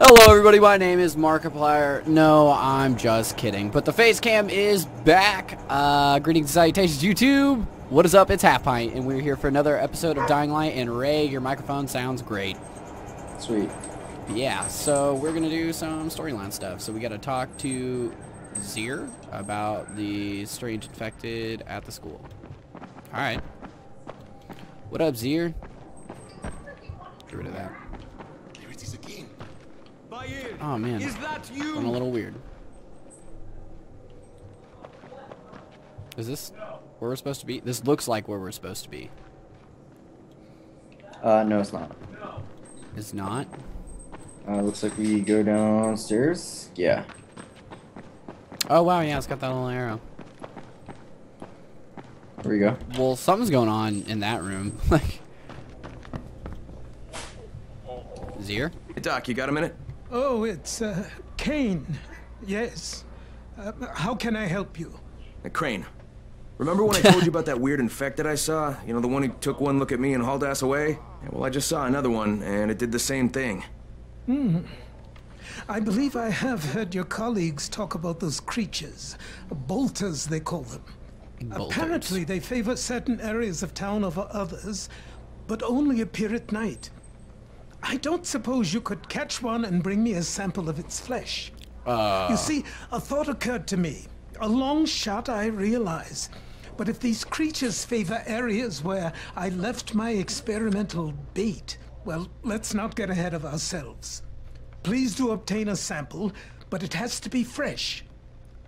Hello everybody, my name is Markiplier. No, I'm just kidding. But the face cam is back. Uh, greetings and salutations, YouTube. What is up? It's Half Pint, and we're here for another episode of Dying Light. And Ray, your microphone sounds great. Sweet. Yeah, so we're gonna do some storyline stuff. So we gotta talk to Zere about the strange infected at the school. Alright. What up, Zere? Get rid of that. There it is again. Bayir, Oh man, is that you? I'm a little weird. Is this where we're supposed to be? This looks like where we're supposed to be. Uh, no, it's not. It's not. Uh, looks like we go downstairs. Yeah. Oh wow, yeah, it's got that little arrow. There we go. Well, something's going on in that room. like, Zere? Hey, Doc, you got a minute? Oh, it's uh, Crane. Yes. Uh, how can I help you? Hey, Crane. Remember when I told you about that weird infected I saw? You know, the one who took one look at me and hauled ass away? Yeah, well, I just saw another one, and it did the same thing. Hmm. I believe I have heard your colleagues talk about those creatures. Bolters, they call them. Bolters. Apparently, they favor certain areas of town over others, but only appear at night. I don't suppose you could catch one and bring me a sample of its flesh. Uh, You see, a thought occurred to me. A long shot, I realize. But if these creatures favor areas where I left my experimental bait, well, let's not get ahead of ourselves. Please do obtain a sample, but it has to be fresh.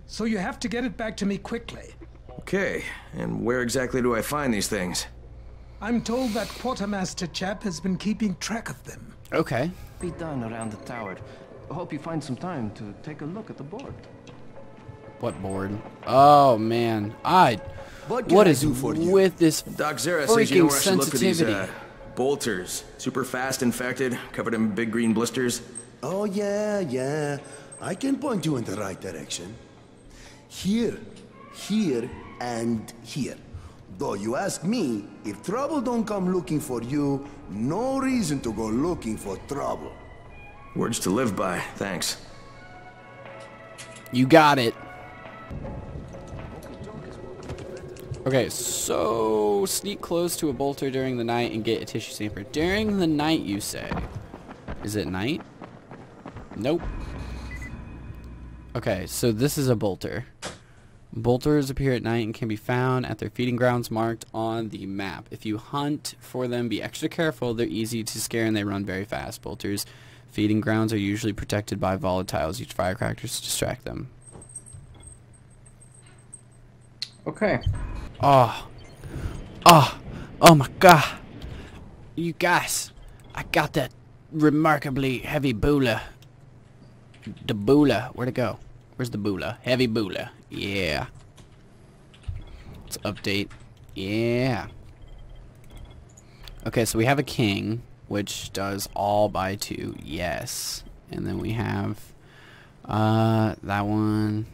So you have to get it back to me quickly. Okay, and where exactly do I find these things? I'm told that quartermaster chap has been keeping track of them. okay. be done around the tower. I hope you find some time to take a look at the board. What board? Oh man, I. What can What I do for you? with this Doc Zere says you know freaking where I should look for these, sensitivity? uh, bolters. Super fast infected, covered in big green blisters. Oh, yeah, yeah. I can point you in the right direction. Here, here, and here. Though you ask me, if trouble don't come looking for you, no reason to go looking for trouble. Words to live by, thanks. You got it. Okay, so sneak close to a bolter during the night and get a tissue sample. During the night, you say? Is it night? Nope. Okay, so this is a bolter. Bolters appear at night and can be found at their feeding grounds marked on the map. If you hunt for them, be extra careful. They're easy to scare and they run very fast. Bolters' feeding grounds are usually protected by volatiles. Use firecrackers to distract them. Okay. Oh. Oh. Oh my god. You guys. I got that remarkably heavy boola. The boola. Where'd it go? Where's the boola? Heavy boola. Yeah. Let's update. Yeah. Okay, so we have a king, which does all by two. Yes. And then we have uh that one.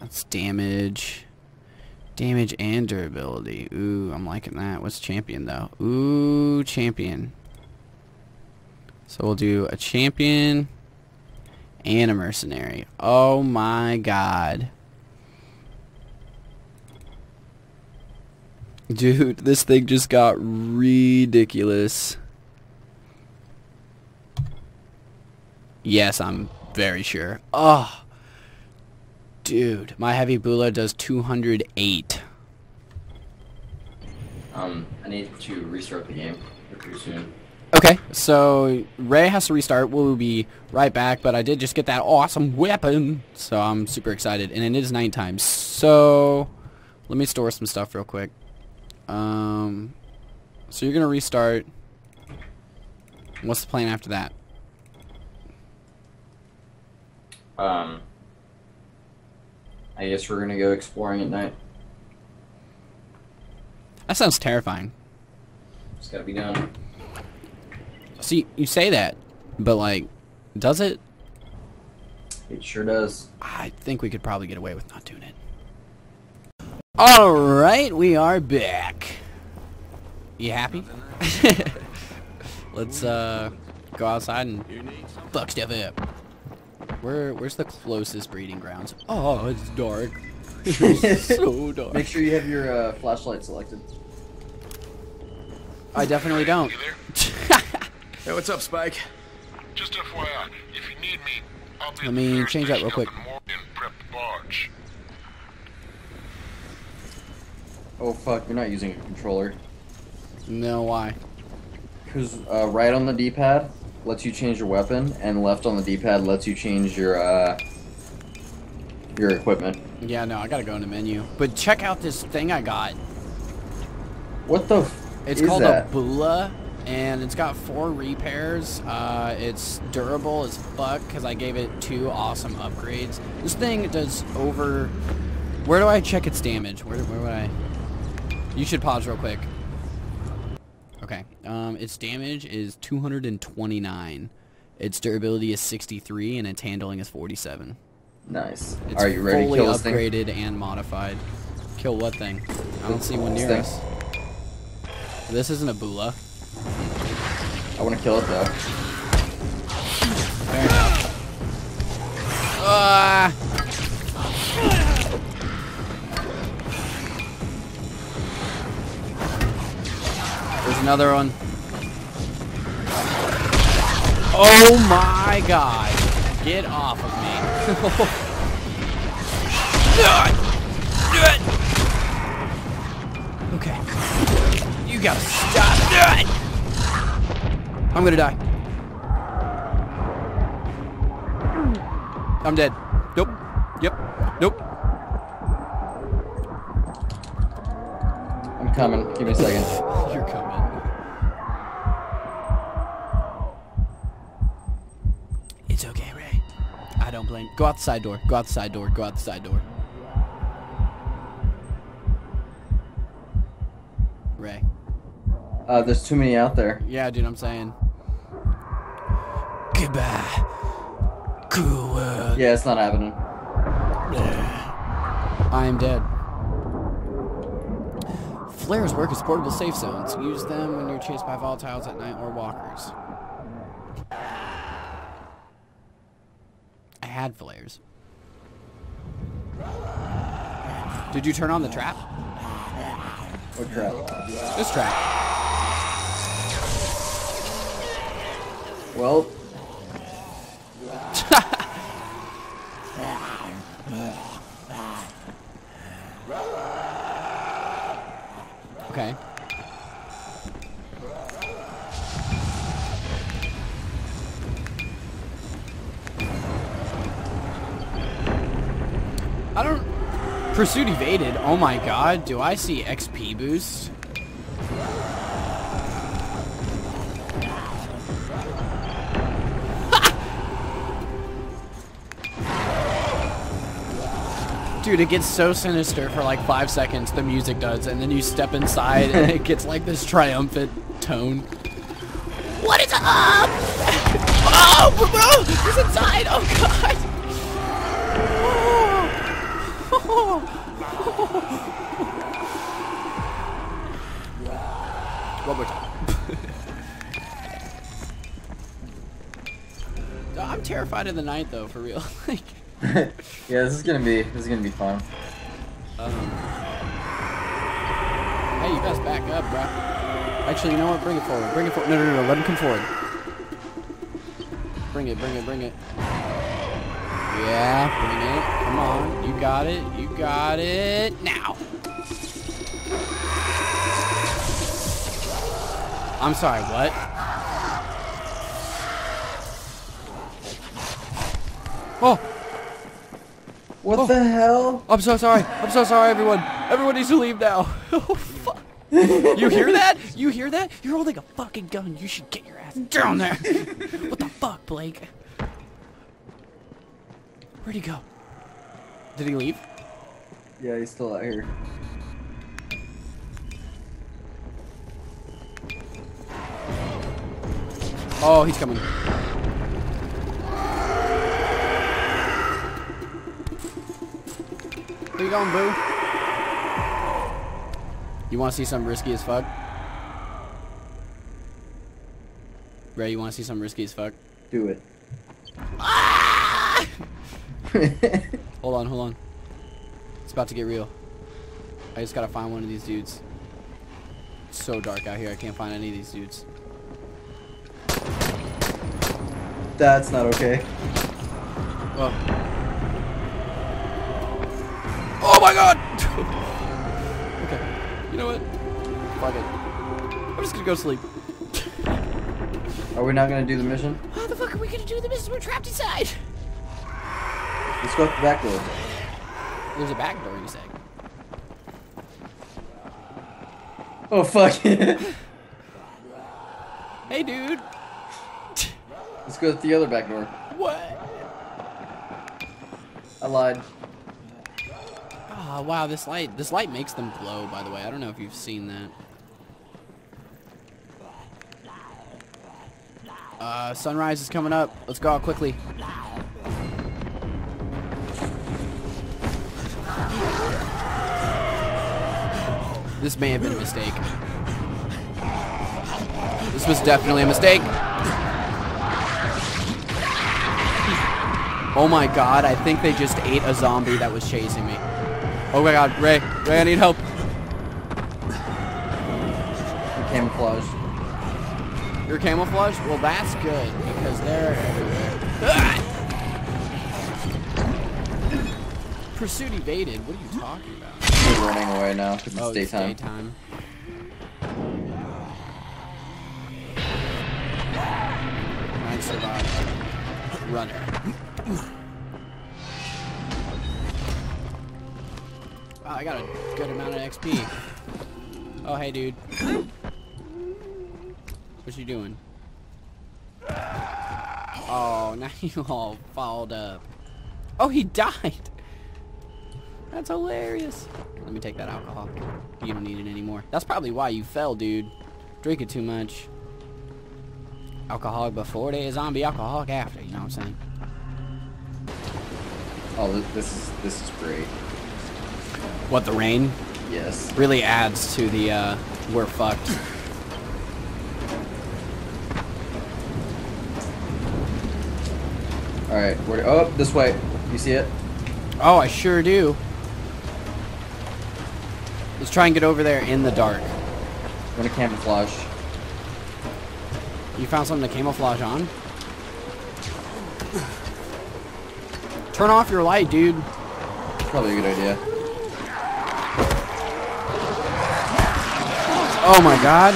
That's damage. Damage and durability. Ooh, I'm liking that. What's champion though? Ooh, champion. So we'll do a champion and a mercenary. Oh my god. Dude, this thing just got ridiculous. Yes, I'm very sure. Oh. Dude, my heavy bula does 208. Um, I need to restart the game pretty soon. Okay, so Ray has to restart. We'll be right back, but I did just get that awesome weapon, so I'm super excited. And it is nighttime, so let me store some stuff real quick. Um, so you're gonna restart. What's the plan after that? Um, I guess we're gonna go exploring at night. That sounds terrifying. It's gotta be done. See, you say that, but like, does it? It sure does. I think we could probably get away with not doing it. Alright, we are back. You happy? let's, uh, go outside and fuck stuff up. Where where's the closest breeding grounds? Oh, it's dark. It's so dark. Make sure you have your uh, flashlight selected. I definitely don't. You there? Hey, what's up, Spike? Just FYI, if you need me, I'll be Let at me change that real quick. up in Morgan, prep barge. Oh fuck, you're not using a controller. no, why? Because uh, right on the D-pad lets you change your weapon, and left on the D-pad lets you change your uh, your equipment. Yeah, no, I gotta go in the menu. But check out this thing I got. What the? F- It's is called that? a Bula, and it's got four repairs. Uh, it's durable as fuck because I gave it two awesome upgrades. This thing does over. Where do I check its damage? Where, where would I? You should pause real quick. Okay. Um, its damage is 229. Its durability is 63, and its handling is 47. Nice. It's Are you ready to fully kill this thing? upgraded and modified. Kill what thing? I don't see one near us. This isn't a Bula. I want to kill it though. There's another one. Oh my god. Get off of me. okay. You gotta stop. I'm gonna die. I'm dead. Nope. Yep. Nope. I'm coming. Give me a second. You're coming. It's okay, Ray. I don't blame. Go out the side door. Go out the side door. Go out the side door. Ray. Uh, there's too many out there. Yeah, dude, I'm saying. Goodbye. Cool world. Yeah, it's not happening. I am dead. Flares work as portable safe zones. Use them when you're chased by volatiles at night or walkers. I had flares. Did you turn on the trap? What crap? This trap. Well, Okay. I don't... Pursuit evaded. Oh my god. Do I see XP boost? Dude, it gets so sinister for like five seconds, the music does, and then you step inside and it gets like this triumphant tone. What is up? oh, bro! He's inside! Oh, God! One more time. I'm terrified of the night, though, for real. like, yeah, this is gonna be this is gonna be fun. Um, hey, you best back up, bro. Actually, you know what? Bring it forward. Bring it forward. No, no, no, no. Let him come forward. Bring it, bring it, bring it. Yeah, bring it. Come on. You got it. You got it. Now. I'm sorry, what? Oh, What oh. the hell? I'm so sorry. I'm so sorry, everyone. Everyone needs to leave now. Oh, fuck. You hear that? You hear that? You're holding a fucking gun. You should get your ass down there. what the fuck, Blake? Where'd he go? Did he leave? Yeah, he's still out here. Oh, he's coming. Where you going, boo? You want to see something risky as fuck? Ray, you want to see something risky as fuck? Do it. Hold on, hold on. It's about to get real. I just gotta find one of these dudes. It's so dark out here, I can't find any of these dudes. That's not okay. Oh. Oh my god! okay. You know what? Fuck it. I'm just gonna go sleep. Are we not gonna do the mission? How the fuck are we gonna do the mission? We're trapped inside! Let's go out the back door. There's a back door, you say. Oh fuck. Hey, dude! Let's go to the other back door. What? I lied. Oh, wow, this light, this light makes them glow, by the way. I don't know if you've seen that. Uh, sunrise is coming up. Let's go out quickly. This may have been a mistake. This was definitely a mistake. Oh my god, I think they just ate a zombie that was chasing me. Oh my god, Ray, Ray, I need help. Camouflage. Your camouflage? Well, that's good because they're everywhere. Ah! Pursuit evaded. What are you talking about? We're running away now because it's Oh, it's daytime. daytime. Nine survived. Runner. Wow, I got a good amount of XP. Oh, hey, dude. What you doing? Oh, now you all fouled up. Oh, he died. That's hilarious. Let me take that alcohol. You don't need it anymore. That's probably why you fell, dude. Drinking too much. Alcoholic before they zombie, alcoholic after. You know what I'm saying? Oh, this is this is great. What, the rain? Yes. Really adds to the, uh, we're fucked. All right. Where? Oh, this way. You see it? Oh, I sure do. Let's try and get over there in the dark. I'm gonna camouflage. You found something to camouflage on? Turn off your light, dude. Probably a good idea. Oh my god.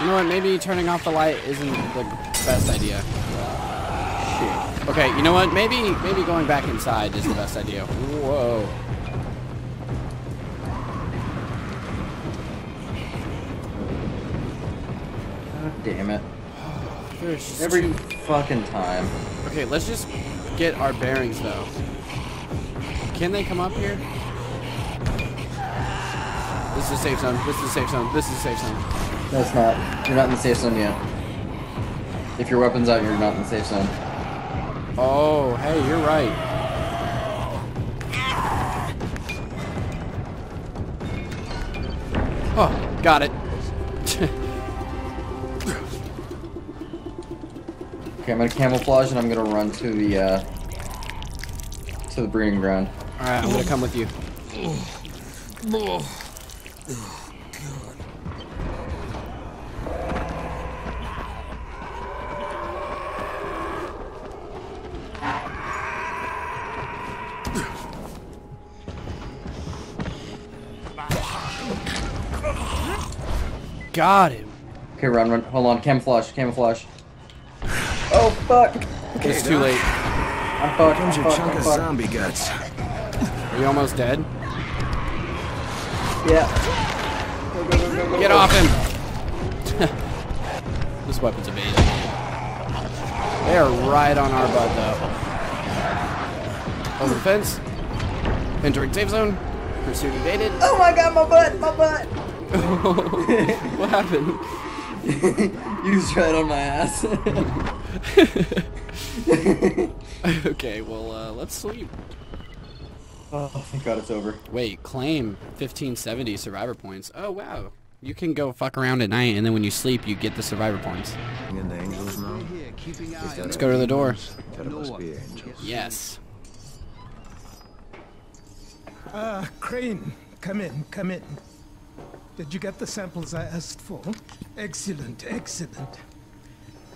You know what? Maybe turning off the light isn't the best idea. Shit. Okay, you know what? Maybe maybe going back inside is the best idea. Whoa. Damn it. There's Every too- fucking time. Okay, let's just get our bearings though. Can they come up here? This is a safe zone. This is a safe zone. This is a safe zone. No, it's not. You're not in the safe zone yet. If your weapon's out, you're not in the safe zone. Oh, hey, you're right. Oh, got it. Okay, I'm gonna camouflage and I'm gonna run to the uh, to the breeding ground. Alright, I'm gonna come with you. Got him. Okay, run, run. Hold on, camouflage, camouflage. Fuck! It's too late. I'm fucked. I'm your fucked. chunk I'm of fucked. zombie guts. Are you almost dead? Yeah. Go, go, go, go, go, Get go. off him! this weapon's amazing. They are right on our butt, though. Over the fence. Entering safe zone. Pursuit evaded. Oh my god, my butt, my butt! what happened? you just right on my ass. okay, well, uh, let's sleep. oh, thank god it's over. Wait, claim 1570 survivor points. Oh, wow. You can go fuck around at night, and then when you sleep, you get the survivor points. In the angels now? Let's go to the door. That must be angels. Yes. Ah, Crane, come in, come in. Did you get the samples I asked for? Excellent, excellent.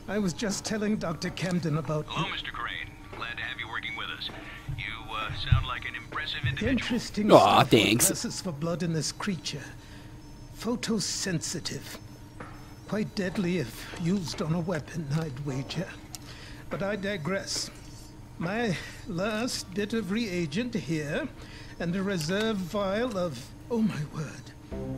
I was just telling Dr. Camden about Hello, Mr. Crane. Glad to have you working with us. You uh, sound like an impressive individual. interesting Aw, stuff on thanks. classes for blood in this creature. Photosensitive. Quite deadly if used on a weapon, I'd wager. But I digress. My last bit of reagent here, and a reserve vial of. Oh my word.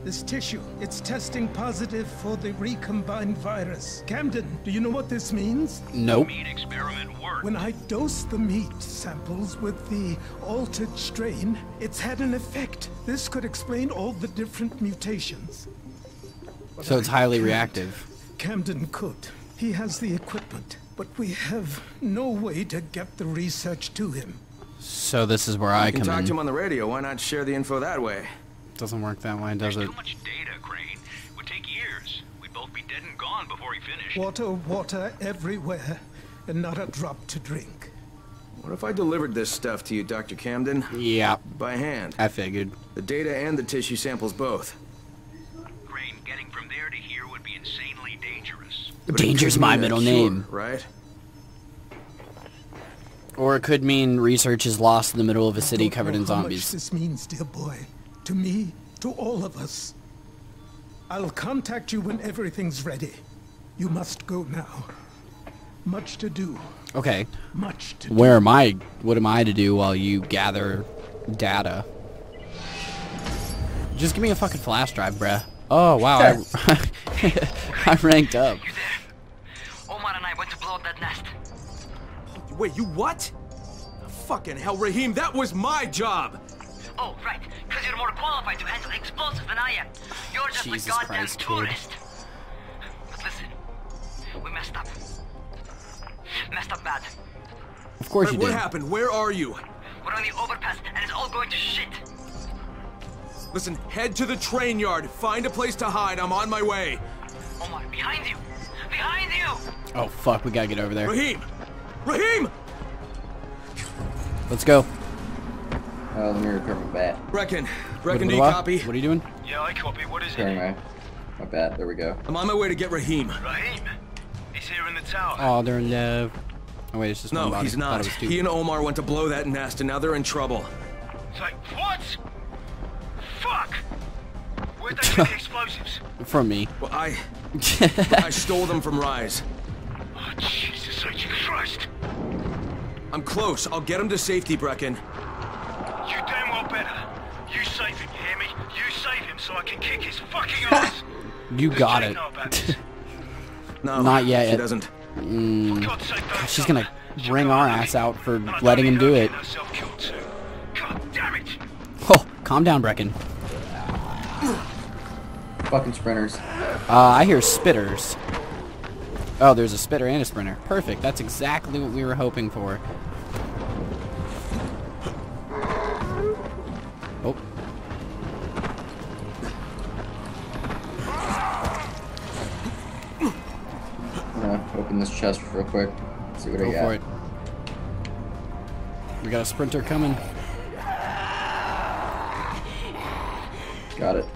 This tissue, it's testing positive for the recombined virus. Camden, do you know what this means? Nope. Meat experiment worked. When I dosed the meat samples with the altered strain, it's had an effect. This could explain all the different mutations. But So it's highly reactive. Camden could. He has the equipment, but we have no way to get the research to him. So this is where I You can come talk to him on the radio. Why not share the info that way? Doesn't work that way, does There's it? too much data, Crane. Would take years. We'd both be dead and gone before he finished. Water, water everywhere, and not a drop to drink. What if I delivered this stuff to you, Dr. Camden? Yeah, By hand. I figured. The data and the tissue samples both. Crane, getting from there to here would be insanely dangerous. But Danger's my middle cure, name. Right? Or it could mean research is lost in the middle of a city covered in how much zombies. this means, dear boy. To me, to all of us. I'll contact you when everything's ready. You must go now. Much to do. Okay, Much to do. where am I? What am I to do while you gather data? Just give me a fucking flash drive, bruh. Oh wow, I, I ranked up. You there? Omar and I went to blow up that nest. Wait, you what? Fucking hell, Rahim, that was my job! Oh, right. Because you're more qualified to handle explosives than I am. You're just Jesus a goddamn Christ, kid. tourist. But listen, we messed up. Messed up bad. Of course Wait, you what did. happened? Where are you? We're on the overpass, and it's all going to shit. Listen, head to the train yard. Find a place to hide. I'm on my way. Omar, behind you! Behind you! Oh fuck, we gotta get over there. Rahim! Rahim! Let's go. Uh, let me repair my bat. Reckon. What, Reckon, do you what- copy? What are you doing? Yeah, I copy. What is Repairing my, my bat. There we go. I'm on my way to get Rahim. Rahim. He's here in the tower. Oh, they're in love. Oh wait, it's just one No, body. he's not. it was two. He and Omar went to blow that nest, and now they're in trouble. It's like, what? Fuck! Where'd they get the explosives? From me. Well, I... I stole them from Rais. Oh, Jesus H. Christ. I'm close. I'll get him to safety, Brecken. You Does got it. know about this? No, Not yet. She doesn't. For God's sake, She's gonna her. She'll bring our ass me. out for And letting him do it. getting herself killed too. God damn it. Oh, calm down, Brecken. Fucking sprinters. Uh, I hear spitters. Oh, there's a spitter and a sprinter. Perfect. That's exactly what we were hoping for. Chest real quick. See what I go got. for it. We got a sprinter coming. Got it.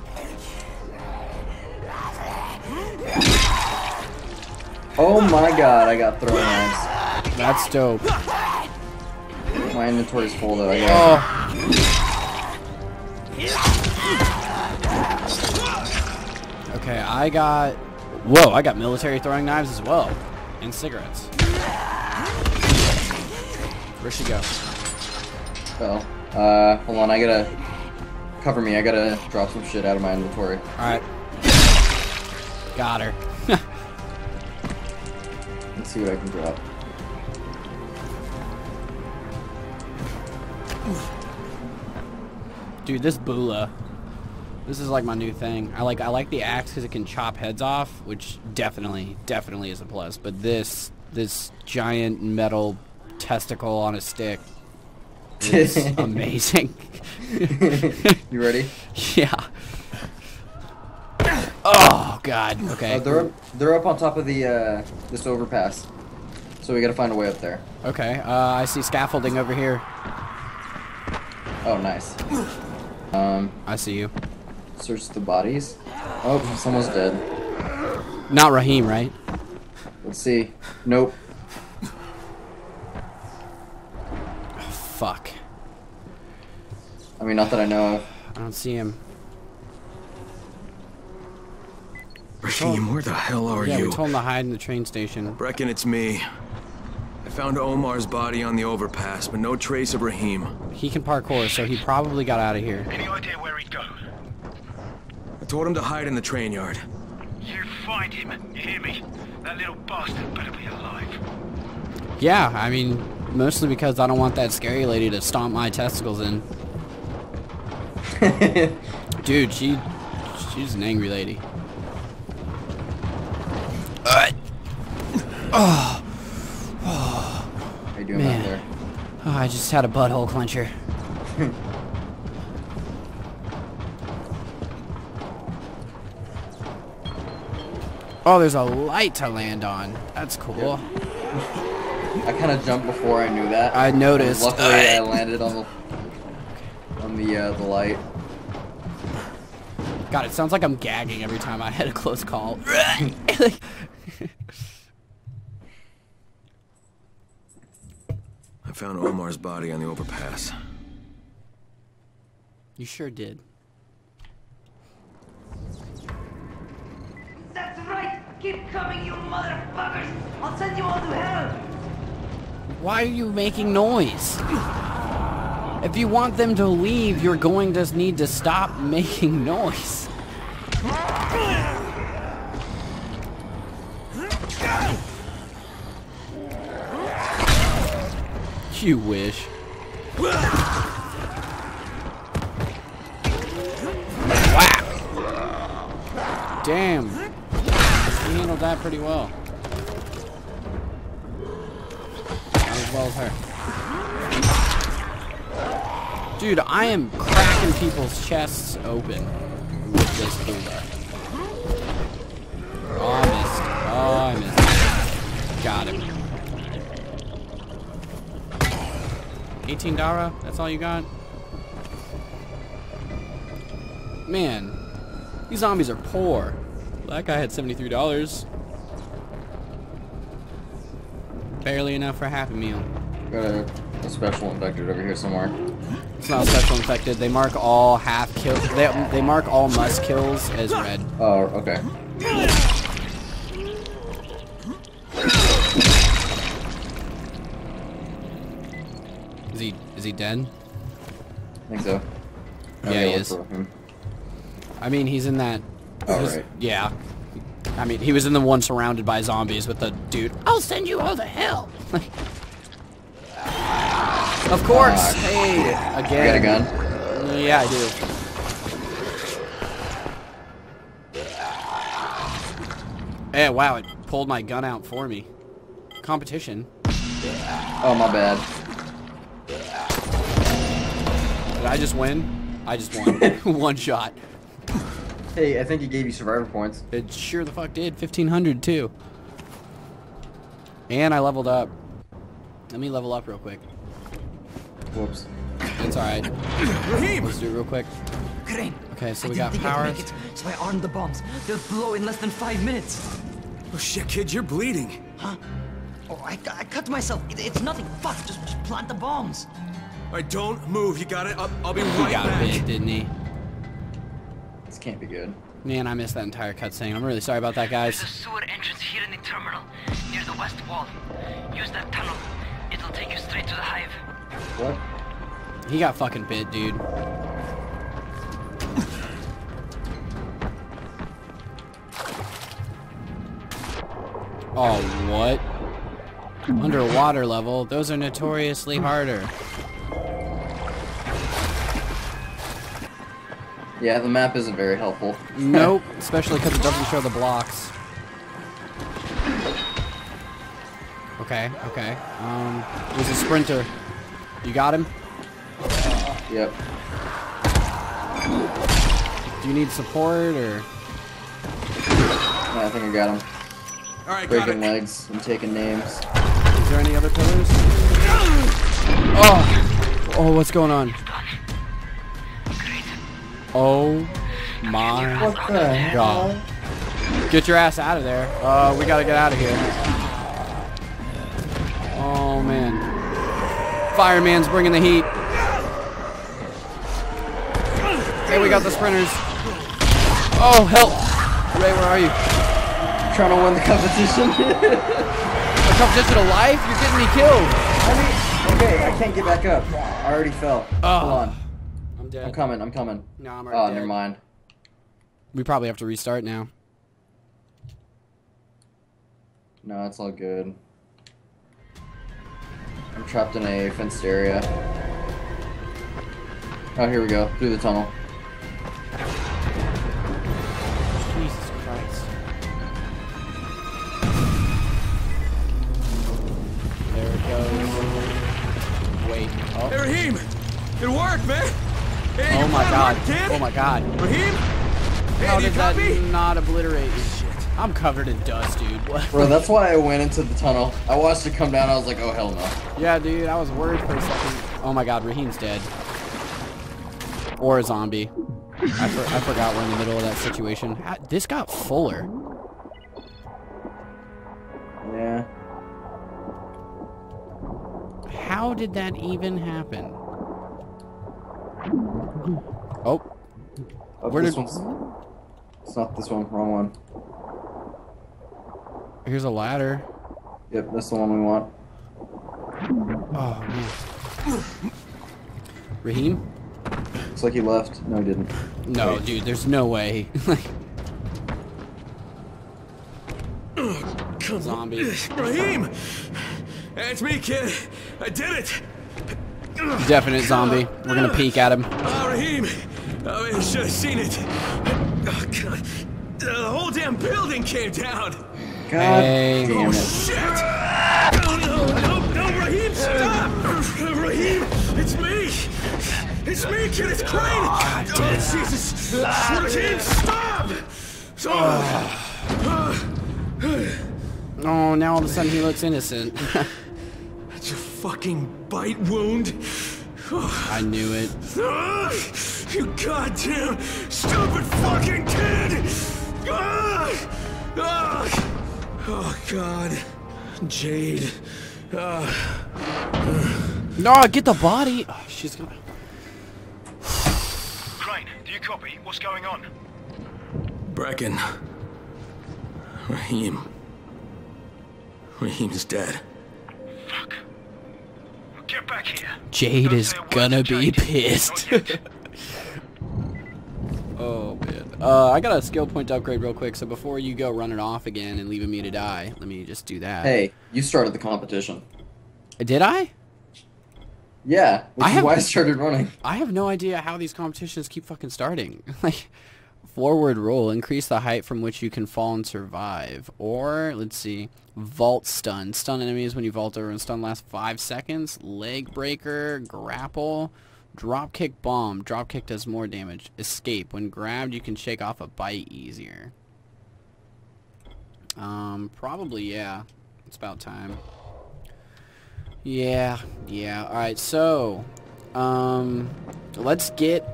Oh my god, I got throwing knives. That's dope. My inventory's full though. I got Oh. Okay, I got. Whoa, I got military throwing knives as well, and cigarettes. Where'd she go? Oh. Uh, hold on, I gotta cover me. I gotta drop some shit out of my inventory. All right. Got her. Let's see what I can drop. Dude, this Bula. This is like my new thing. I like I like the axe because it can chop heads off, which definitely definitely is a plus. But this this giant metal testicle on a stick is amazing. You ready? yeah. Oh god. Okay. Uh, they're up, they're up on top of the uh, this overpass, so we gotta find a way up there. Okay. Uh, I see scaffolding over here. Oh, nice. Um, I see you. Search the bodies. Oh, someone's dead. Not Rahim, right? Let's see. Nope. Fuck. I mean, not that I know of. I don't see him. Rahim, where the hell are yeah, you? we told him to hide in the train station. Brecken, it's me. I found Omar's body on the overpass, but no trace of Rahim. He can parkour, so he probably got out of here. Any idea where he'd go? I told him to hide in the train yard. You find him, you hear me? That little bastard better be alive. Yeah, I mean, mostly because I don't want that scary lady to stomp my testicles in. Dude, she, she's an angry lady. Oh, oh, How you doing Man. back there? oh, I just had a butthole clencher. Oh, there's a light to land on. That's cool. I kind of jumped before I knew that. I noticed. Luckily, I landed on the on the uh, the light. God, it sounds like I'm gagging every time I had a close call. I found Omar's body on the overpass. you sure did. That's right! Keep coming, you motherfuckers! I'll send you all to hell! Why are you making noise? If you want them to leave, you're going to need to stop making noise. You wish. Wow. Damn. He handled that pretty well. Not as well as her. Dude, I am cracking people's chests open with this Buddha. Oh, I missed. Oh, I missed. Got him. 18 Dara? That's all you got? Man, these zombies are poor. That guy had $73. Barely enough for half a Happy Meal. Got a, a special infected over here somewhere. It's not special infected. They mark all half kills. They, they mark all must kills as red. Oh, okay. Is he is he dead? I think so. Yeah, he is. I mean, he's in that. Oh, he's- right. Yeah. I mean, he was in the one surrounded by zombies with the dude. I'll send you all the hell. of course. Ah, hey, You got a gun? Yeah, I do. Hey, wow! It pulled my gun out for me. Competition. Oh, my bad. Did I just win? I just won. One shot. Hey, I think he gave you survivor points. It sure the fuck did. 1500 too. And I leveled up. Let me level up real quick. Whoops. It's alright. Let's do it real quick. Crane! Okay, so we didn't got think I'd powers. so I armed the bombs. They'll blow in less than five minutes. Oh shit, kid, you're bleeding. Huh? Oh, I, I cut myself. It, it's nothing. Fuck, just, just plant the bombs. All right, don't move. You got it. I'll, I'll be He got back. bit, didn't he? This can't be good. Man, I missed that entire cutscene. I'm really sorry about that, guys. There's a sewer entrance here in the terminal, near the west wall. Use that tunnel. It'll take you straight to the hive. What? He got fucking bit, dude. Oh, what? Underwater level? Those are notoriously harder. Yeah, the map isn't very helpful. Nope, especially because it doesn't show the blocks. Okay, okay. Um, there's a sprinter. You got him? Yep. Do you need support or? Yeah, I think I got him. All right, Breaking it. legs and taking names. Is there any other pillars? Oh! Oh, what's going on? Oh my What the hell? god. Get your ass out of there. Uh, we gotta get out of here. Oh man. Fireman's bringing the heat. Hey, we got the sprinters. Oh, help! Ray, where are you? Trying to win the competition. A competition of life? You're getting me killed. I mean, okay, I can't get back up. I already fell. Oh. Hold on. I'm dead. I'm coming, I'm coming. No, I'm Oh, already never mind. We probably have to restart now. No, it's all good. I'm trapped in a fenced area. Oh, here we go. Through the tunnel. Jesus Christ. There it goes. Wait. Oh. Hey, Rahim! It worked, man! Hey, oh my plan god. worked, kid. Oh my god. Rahim? Hey, How did that copy? not obliterate you? I'm covered in dust, dude. What? Bro, that's why I went into the tunnel. I watched it come down, I was like, oh, hell no. Yeah, dude, I was worried for a second. Oh my god, Rahim's dead. Or a zombie. I, for, I forgot we're in the middle of that situation. Ah, This got fuller. Yeah. How did that even happen? Oh, Oh, Where this did- one's... It's not this one, wrong one. here's a ladder. Yep, that's the one we want. Oh, man. Rahim? Looks like he left. No, he didn't. No, Wait. dude, there's no way. like, zombie. Rahim! It's me, kid. I did it! Definite zombie. We're gonna peek at him. Oh, Rahim! Oh, you should have seen it. Oh, God. The whole damn building came down! God Hey. damn Oh, shit! Oh, no, no, no, no, Rahim, stop! Rahim, it's me! It's me, kid, it's Crane! Oh, oh Jesus! Rahim, stop! Oh, uh, Oh, now all of a sudden he looks innocent. it's a fucking bite wound. I knew it. you goddamn stupid fucking kid! Oh, God. Jade. No, get the body. Oh, she's gonna. Crane, do you copy? What's going on? Brecken. Rahim. Rahim's dead. Fuck. Get back here. Jade Don't is say a word gonna be Jade. pissed. Oh man. Uh, I got a skill point to upgrade real quick. So before you go running off again and leaving me to die, let me just do that. Hey, you started the competition. Did I? Yeah, which I is have- why I started running. I have no idea how these competitions keep fucking starting. like, forward roll, increase the height from which you can fall and survive. Or, let's see, vault stun. Stun enemies when you vault over and stun lasts 5 seconds. Leg breaker, grapple, drop kick bomb. Drop kick does more damage. Escape. When grabbed, you can shake off a bite easier. Um, probably, yeah. It's about time. Yeah, yeah. All right, so um let's get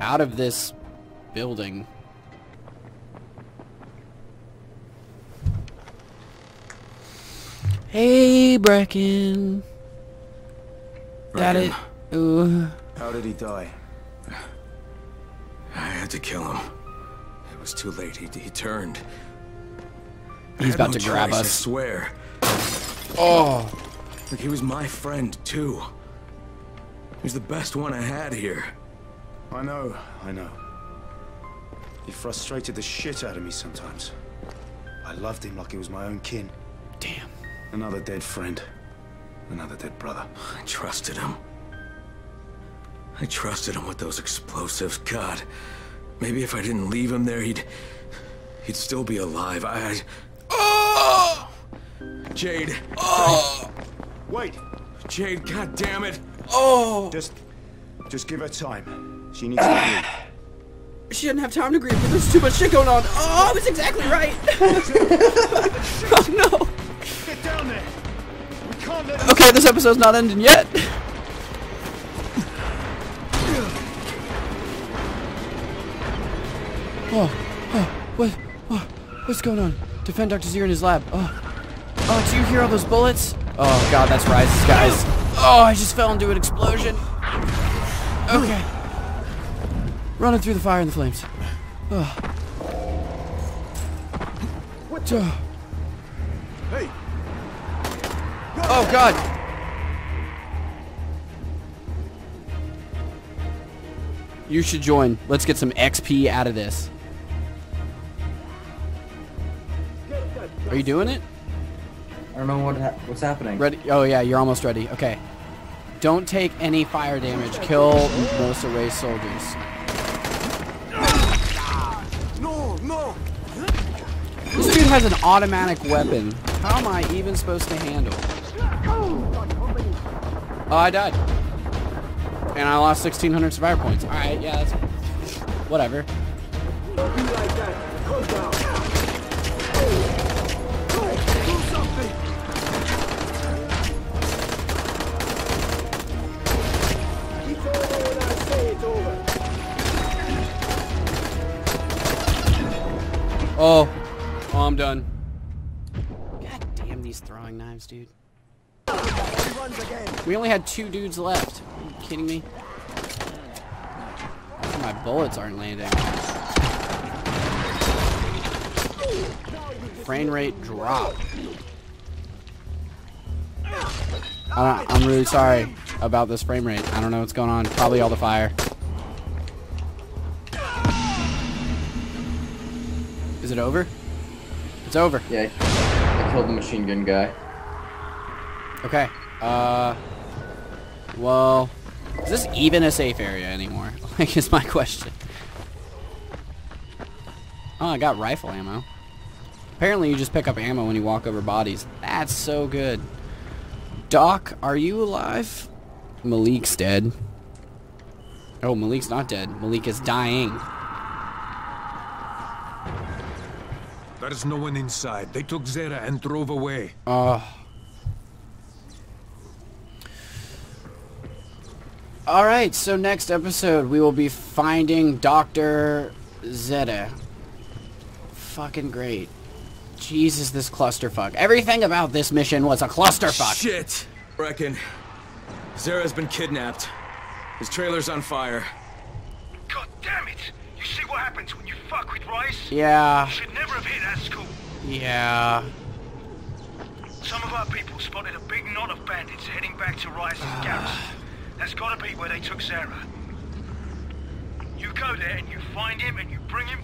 out of this building. Hey, Brecken. That it. Ooh. How did he die? I had to kill him. It was too late. He, he turned. He's about no to grab choice, I swear. Oh. Look, he was my friend, too. He was the best one I had here. I know, I know. He frustrated the shit out of me sometimes. I loved him like he was my own kin. Damn. Another dead friend. Another dead brother. I trusted him. I trusted him with those explosives. God, maybe if I didn't leave him there, he'd... He'd still be alive. I... I oh! Jade. Oh! Wait! Jade, god damn it. Oh. oh! Just... Just give her time. She needs to. She didn't have time to grieve, but there's too much shit going on. Oh, I was exactly right. oh no. Get down there! We can't let Okay, this episode's not ending yet. Oh, oh, what, oh, what's going on? Defend Dr. Zere in his lab. Oh, oh, do you hear all those bullets? Oh god, that's Rises, guys. Oh, I just fell into an explosion. Okay. Running through the fire and the flames. What? Oh. Hey! Oh god! You should join. Let's get some XP out of this. Are you doing it? I don't know what ha what's happening. Ready? Oh yeah, you're almost ready. Okay. Don't take any fire damage. Kill most of Ray's soldiers. This dude has an automatic weapon. How am I even supposed to handle? Oh, I died. And I lost 1,600 survivor points. Alright, yeah, that's... Whatever. Oh. I'm done. God damn these throwing knives, dude. We only had two dudes left. Are you kidding me? My bullets aren't landing. Frame rate drop. I don't, I'm really sorry about this frame rate. I don't know what's going on. Probably all the fire. Is it over? It's over. Yeah, I killed the machine gun guy. Okay. Uh. Well, is this even a safe area anymore? Like, is my question. Oh, I got rifle ammo. Apparently, you just pick up ammo when you walk over bodies. That's so good. Doc, are you alive? Malik's dead. Oh, Malik's not dead. Malik is dying. There is no one inside. They took Zere and drove away. Uh. Oh. Alright, so next episode we will be finding Dr. Zere. Fucking great. Jesus, this clusterfuck. Everything about this mission was a clusterfuck. Shit! Brecken. Zere's been kidnapped. His trailer's on fire. God damn it! You see what happens when you fuck with Rais? Yeah. You should never have hit that school. Yeah. Some of our people spotted a big knot of bandits heading back to Rais's garrison. That's gotta be where they took Zere. You go there and you find him and you bring him.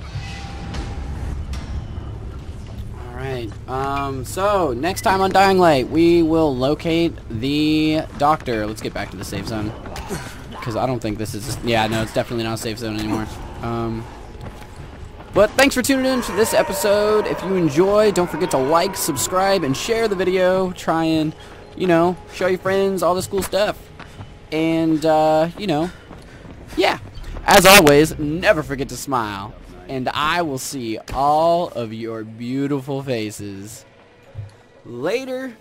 Alright, um, so, next time on Dying Light, we will locate the doctor. Let's get back to the safe zone. Because I don't think this is, yeah, no, it's definitely not a safe zone anymore. Um, but thanks for tuning in to this episode. If you enjoy, don't forget to like, subscribe, and share the video. Try and, you know, show your friends all this cool stuff. And, uh, you know, yeah. As always, never forget to smile. And I will see all of your beautiful faces later.